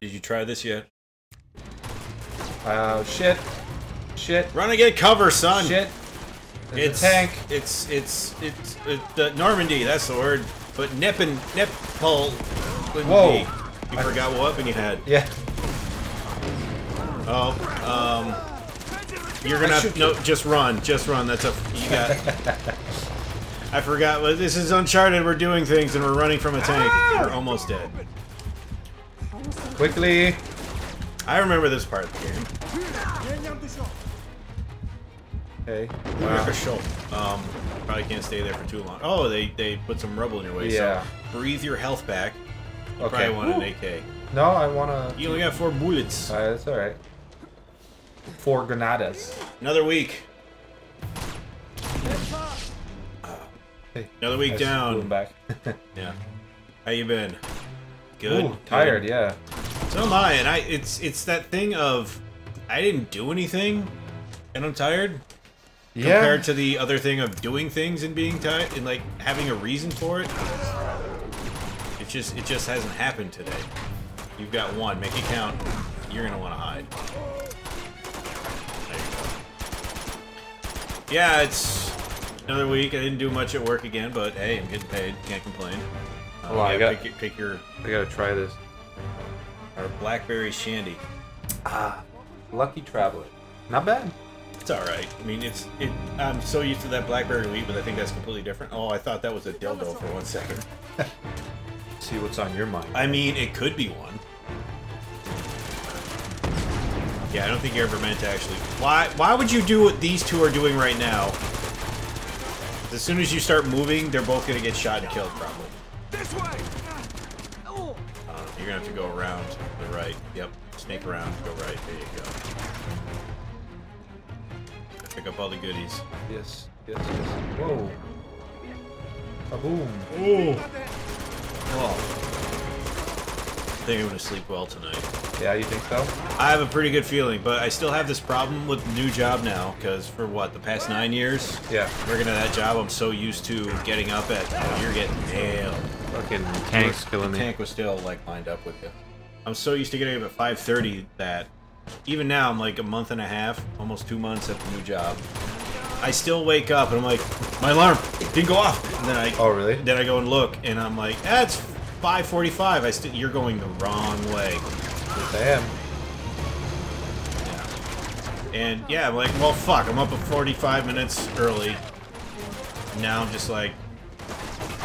Did you try this yet? Oh shit. Shit. Run and get cover, son. Shit. There's It's a tank. It's it's it's it, the Normandy. That's the word. But Nip and Nepal. Whoa. be. You forgot what weapon you had. Yeah. Oh, um, you're gonna no. Just run. Just run. That's a you got. I forgot. This is Uncharted. We're doing things and we're running from a tank. Ah! You're almost dead. Quickly. I remember this part of the game. Okay. Wow. Um, probably can't stay there for too long. Oh, they they put some rubble in your way. Yeah. So breathe your health back. You Okay. probably want an AK. No, I wanna. You only got four bullets. Uh, that's alright. Four granadas. Another week. Hey. Another week I down. back. Yeah. How you been? Good. Ooh, Good. tired, yeah. So am I, and I. It's it's that thing of I didn't do anything, and I'm tired. Yeah. Compared to the other thing of doing things and being tired and like having a reason for it. It just it just hasn't happened today. You've got one. Make it count. You're gonna want to hide. There you go. Yeah, it's another week. I didn't do much at work again, but hey, I'm getting paid. Can't complain. Oh, I got pick, pick your. I gotta try this. our blackberry shandy. Ah, Lucky Traveler. Not bad. It's all right. I mean, it's it. I'm so used to that blackberry wheat, but I think that's completely different. Oh, I thought that was a dildo for one second. See what's on your mind. I mean, it could be one. Yeah, I don't think you're ever meant to actually. Why? Why would you do what these two are doing right now? As soon as you start moving, they're both gonna get shot and killed, probably. This way! Uh, you're gonna have to go around the right. Yep. Snake around. Go right. There you go. Pick up all the goodies. Yes, yes, yes. Whoa. A boom. Ooh. Oh. I think I'm gonna sleep well tonight. Yeah, you think so? I have a pretty good feeling, but I still have this problem with the new job now, because for what, the past nine years? Yeah. Working at that job, I'm so used to getting up at, oh, you're getting nailed. Fucking tanks killing me. tank was still, like, lined up with you. I'm so used to getting up at 5.30 that even now, I'm like a month and a half, almost two months at the new job. I still wake up and I'm like, my alarm didn't go off. And then I, Oh, really? then I go and look, and I'm like, ah, it's 5:45. I still, you're going the wrong way. Yes, I am. Yeah. And yeah, I'm like, well, fuck. I'm up at 45 minutes early. Now I'm just like,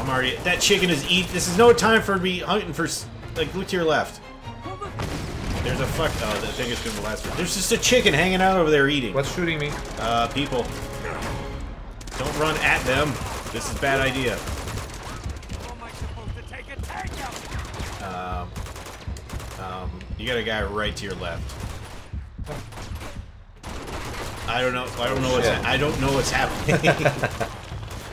I'm already. That chicken is eat. This is no time for me hunting for. Like, look to your left. There's a fuck. Oh, that thing is gonna last. There's just a chicken hanging out over there eating. What's shooting me? Uh, people. Don't run at them. This is a bad idea. How am I supposed to take a tank out? Um, um, you got a guy right to your left. I don't know. I don't know what's. I don't know what's happening.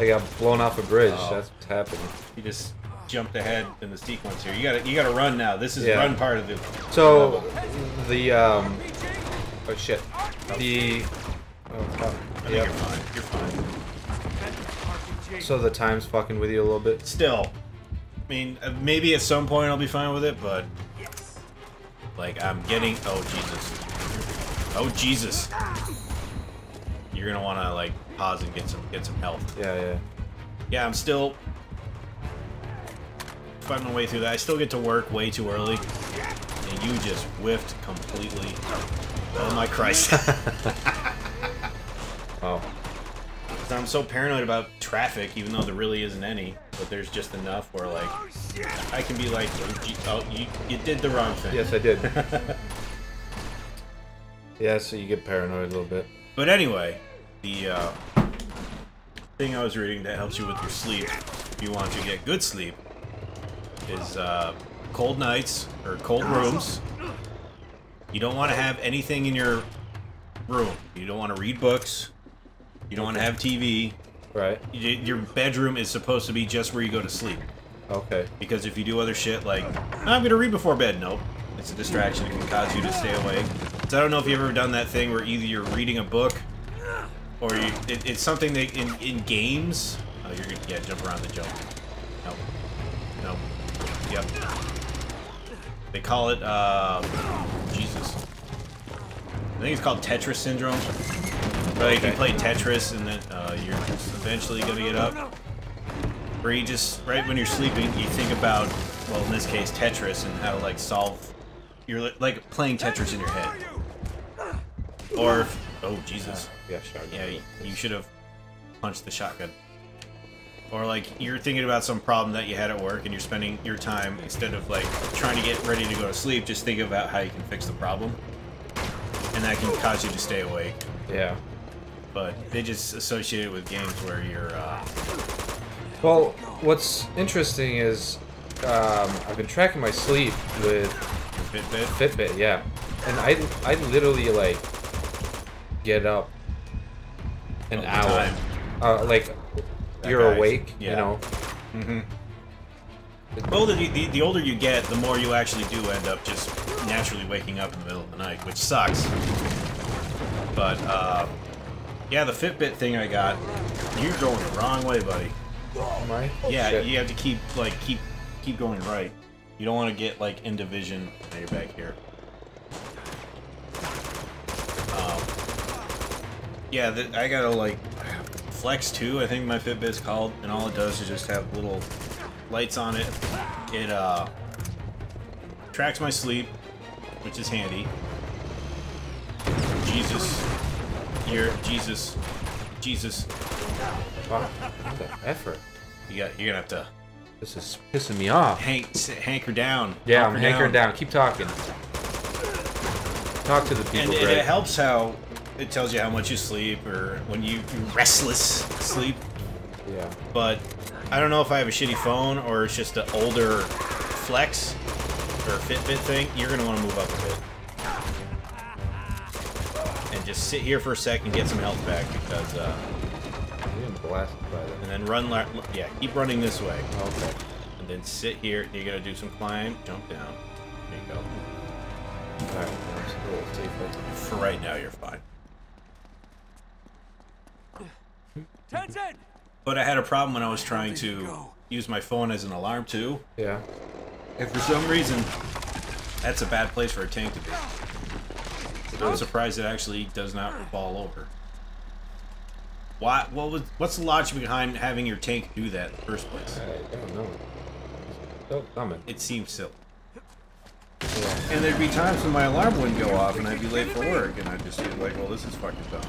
I got blown off a bridge. Oh. That's what's happening. you just jumped ahead in the sequence here. You got to. You got to run now. This is Yeah. run part of the. So, the um. Oh shit. The. Oh fuck. I Yep. you're fine. You're fine. So the time's fucking with you a little bit. Still, I mean, uh, maybe at some point I'll be fine with it, but like I'm getting. Oh Jesus. Oh Jesus. You're gonna want to like pause and get some get some health. Yeah, yeah. Yeah, I'm still fighting my way through that. I still get to work way too early, and you just whiffed completely. Oh my Christ! Oh. I'm so paranoid about traffic, even though there really isn't any. But there's just enough where like! I can be like, oh, oh you, you did the wrong thing. Yes, I did. yeah, so you get paranoid a little bit. But anyway, the uh, thing I was reading that helps you with your sleep, if you want to get good sleep, is uh, cold nights or cold rooms. You don't want to have anything in your room. You don't want to read books. You don't want to have TV. Right. Your bedroom is supposed to be just where you go to sleep. Okay. Because if you do other shit like, I'm gonna read before bed, nope. It's a distraction. It can cause you to stay awake. So I don't know if you've ever done that thing where either you're reading a book or you, it, it's something that in, in games. Oh, you're gonna yeah, jump around the jump. Nope. Nope. Yep. They call it, uh, Jesus. I think it's called Tetris syndrome. Where like you Okay. play Tetris and then uh, you're eventually gonna get up. Where you just, right when you're sleeping, you think about, well, in this case, Tetris and how to like solve. You're like playing Tetris in your head. Or, if, oh Jesus. Yeah, shotgun. Yeah, you, you should have punched the shotgun. Or like you're thinking about some problem that you had at work and you're spending your time instead of like trying to get ready to go to sleep, just think about how you can fix the problem. And that can cause you to stay awake. Yeah. But they just associate it with games where you're uh Well, what's interesting is um, I've been tracking my sleep with Fitbit. Fitbit, yeah, and I I literally like get up an All hour, uh, like That you're awake, yeah. you know. Mm-hmm. The older, you, the, the older you get, the more you actually do end up just naturally waking up in the middle of the night, which sucks. But, uh, yeah, the Fitbit thing I got, you're going the wrong way, buddy. Am I? Yeah, Shit. you have to keep, like, keep keep going right. You don't want to get, like, into vision. Now you're back here. Yeah, the, I gotta, like, Flex 2, I think my Fitbit's called, and all it does is just have little lights on it. It, uh, tracks my sleep, which is handy. Jesus. You're, Jesus. Jesus. Wow, what the effort. You got, you're gonna have to This is pissing me off. hank, hanker down. Yeah, I'm hankering down. Keep talking. Talk to the And, people, and Greg. it helps how it tells you how much you sleep or when you, you restless sleep. Yeah. But I don't know if I have a shitty phone or it's just an older Flex or Fitbit thing. You're gonna want to move up a bit and just sit here for a second, get some health back because, uh, I'm blasted by that. and then run. Yeah, keep running this way, Okay. and then sit here. You gotta do some climb, jump down. There you go. Alright, that's a little. For right now, you're fine. Tenzin! But I had a problem when I was trying to use my phone as an alarm too. Yeah. And for some reason, that's a bad place for a tank to be. I'm surprised it actually does not fall over. Why? What was? What's the logic behind having your tank do that in the first place? I don't know. Still coming. It seems silly. And there'd be times when my alarm wouldn't go off, and I'd be late for work, and I'd just be like, "Well, this is fucking dumb."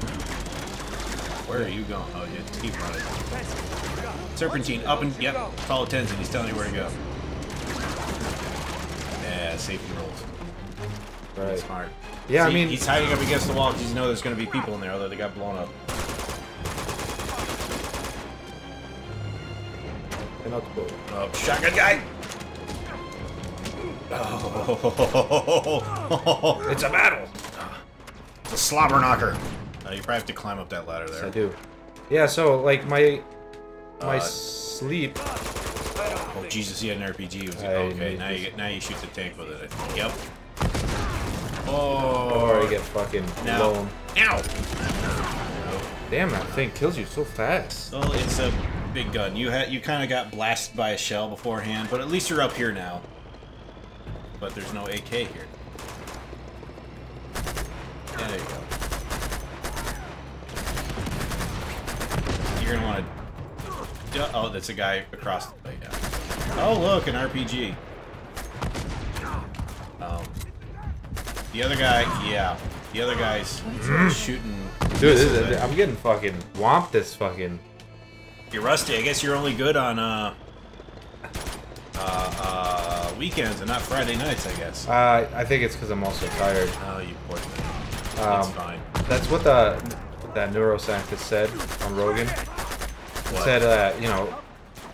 Where are you going? Oh, yeah, keep running. Serpentine, up and yep. Follow Tenzin. He's telling you where to go. Yeah, safety rolls. Right. Smart. Yeah, I mean- he's hiding up against the wall because you know there's going to be people in there, although they got blown up. And I'll go. Oh, shotgun guy! Oh, It's a battle! it's a slobber knocker. You probably have to climb up that ladder Yes, there. I do. Yeah, so like my my Uh, sleep. Oh Jesus, he had an RPG. Was I okay, now you get now you shoot the tank with it. Yep. Or I Oh. get fucking Now. blown. Ow. Damn, that thing kills you so fast. Well, it's a big gun. You had you kind of got blasted by a shell beforehand, but at least you're up here now. But there's no AK here. Yeah, there you go. You're gonna want to. Oh, that's a guy across the way now. Oh, look, an RPG. Um, the other guy, yeah, the other guy's shooting. Dude, this is, I'm getting fucking whomped this fucking. You're rusty. I guess you're only good on uh, uh, uh, weekends and not Friday nights. I guess. Uh, I think it's because I'm also tired. Oh, you poor thing. That's Um, fine. That's what the what that neuroscientist said on Rogan. He What? said, uh, you know,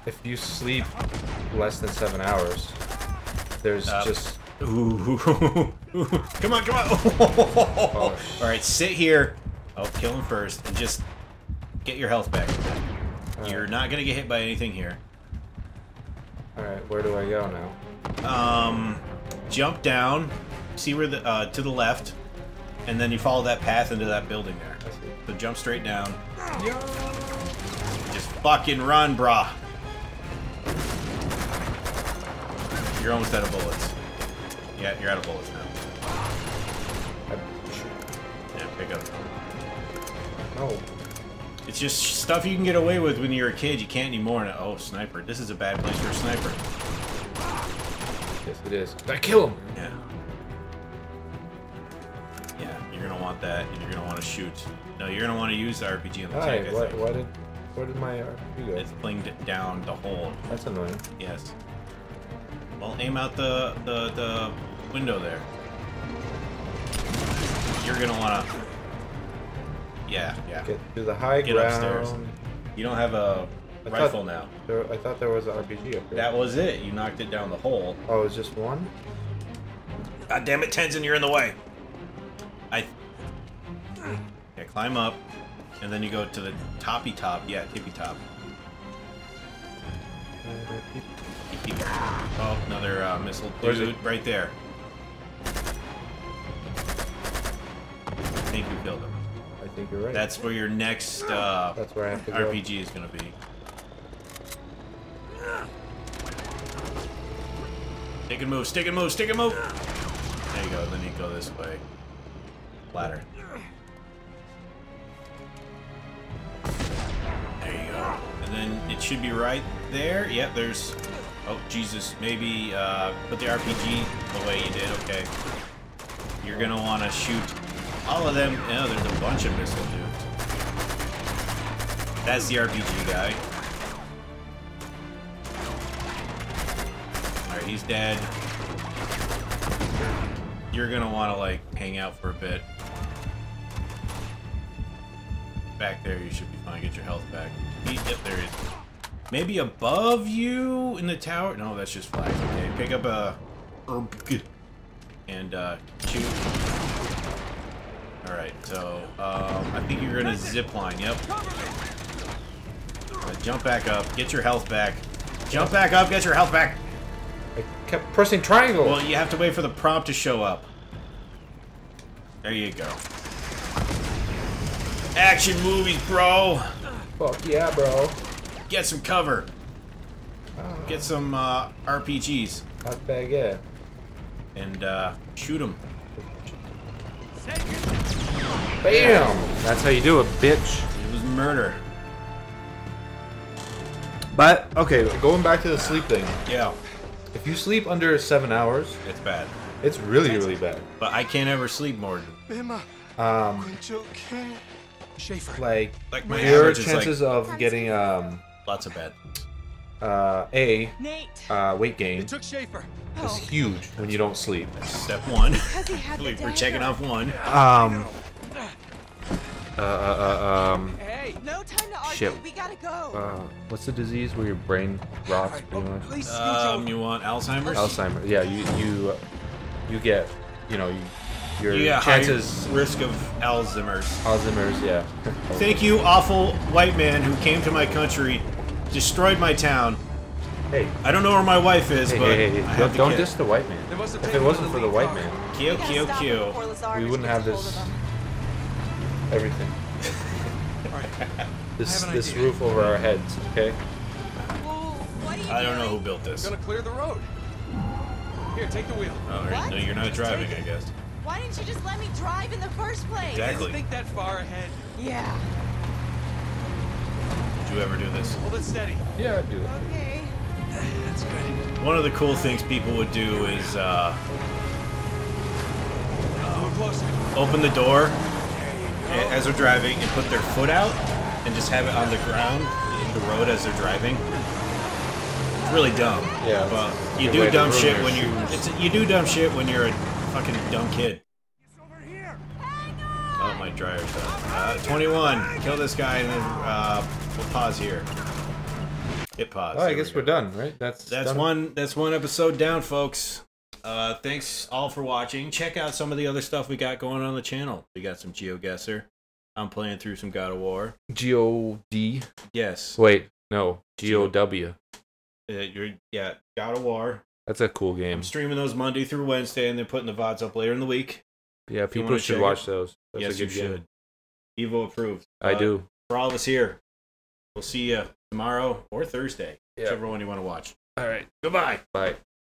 if you sleep less than seven hours, there's Uh, just Ooh. come on, come on. Oh, All right, sit here. Oh, kill him first, and just get your health back. You're not gonna get hit by anything here. all right. Where do I go now? Um, jump down. See where the uh, to the left, and then you follow that path into that building there. I see. So jump straight down. Just fucking run, brah. You're almost out of bullets. Yeah, you're out of bullets now. Yeah, pick up. No. It's just stuff you can get away with when you're a kid. You can't anymore. And, oh, sniper. This is a bad place for a sniper. Yes, it is. Did I kill him? Yeah. Yeah, you're gonna want that, and you're gonna want to shoot. No, you're gonna want to use the RPG on the Why? tank. Why, why did... Where did my RPG go? It's blinged it down the hole. That's annoying. Yes. Well, aim out the the the window there. You're gonna wanna. Yeah, yeah. Get to the high Get ground. upstairs. You don't have a I rifle thought- now. There, I thought there was an RPG up here. That was it. You knocked it down the hole. Oh, it's just one? God damn it, Tenzin, you're in the way. I. Yeah, climb up, and then you go to the toppy top. Yeah, tippy top. Oh, another uh, missile dude right there. I think you killed him. I think you're right. That's where your next uh, That's where I have to go. RPG is gonna be. Stick and move, stick and move, stick and move! There you go, then you go this way. Ladder. And then it should be right there. Yep, there's... Oh, Jesus. Maybe uh, put the RPG the way you did. Okay. You're gonna want to shoot all of them. Yeah, there's a bunch of missile dudes. That's the RPG guy. Alright, he's dead. You're gonna want to, like, hang out for a bit. Back there, you should be fine. Get your health back. Yep, there he is. Maybe above you in the tower? No, that's just flags. Okay, pick up a... herb And, uh, shoot. Alright, so, um, I think you're gonna zip line, yep. Uh, jump back up, get your health back. Jump back up, get your health back! I kept pressing triangle. Well, you have to wait for the prompt to show up. There you go. Action movies, bro! Fuck yeah, bro. Get some cover. Get some uh, RPGs Hot bag, yeah. and uh, shoot them. Bam! That's how you do it, bitch. It was murder. But, okay, going back to the sleep thing. Yeah, If you sleep under seven hours, it's bad. it's really, really bad. But I can't ever sleep more. Um, Kuncho King, Schaefer. like, Like my your chances like of getting, um, lots of bad. uh, A, Nate. uh, weight gain They took Schaefer. is huge when you don't sleep. Step one. Because he had the we, we're checking off one. Um, uh, uh, uh, um, Hey. No time to argue. Shit. We gotta go. uh, what's the disease where your brain rots Alright, pretty oh, much? please Um, you want Alzheimer's? Alzheimer's. Yeah, you, you, uh, you get, you know, you, your You got chances, risk of Alzheimer's. Alzheimer's, yeah. Thank you, awful white man who came to my country, destroyed my town. Hey, I don't know where my wife is, hey, but hey, hey, I don't, the don't diss the white They man. must have If it wasn't for the white man, Kyo, We gotta kyo, kyo. we wouldn't have this, everything. This, this idea. roof over our heads, okay? Whoa, what are you I don't know who built this. Gonna clear the road. Here, take the wheel. Oh, What? no, you're not driving, I guess. Why didn't you just let me drive in the first place? Exactly. Didn't think that far ahead. Yeah. Did you ever do this? Hold it steady. Yeah, I do. Okay. That's good. One of the cool things people would do is uh, A open the door as they're driving and put their foot out and just have it on the ground, in the road as they're driving. It's really dumb. Yeah. But you do dumb shit your when you it's you do dumb shit when you're a fucking dumb kid. over here. Oh, my dryer's done. Uh, 21. Kill this guy and then uh, we'll pause here. Hit pause. Oh, I There we guess we're done, right? That's That's done. one. That's one episode down, folks. Uh, thanks all for watching. Check out some of the other stuff we got going on the channel. We got some GeoGuessr. I'm playing through some God of War. G O D. Yes. Wait, no, G O W. Uh, you're yeah. God of War. That's a cool game. I'm streaming those Monday through Wednesday, and then putting the vods up later in the week. Yeah, people should watch it- those. That's yes, a you good should. game. Evo approved. I Uh, do. For all of us here, we'll see you tomorrow or Thursday, Yeah. whichever one you want to watch. All right. Goodbye. Bye.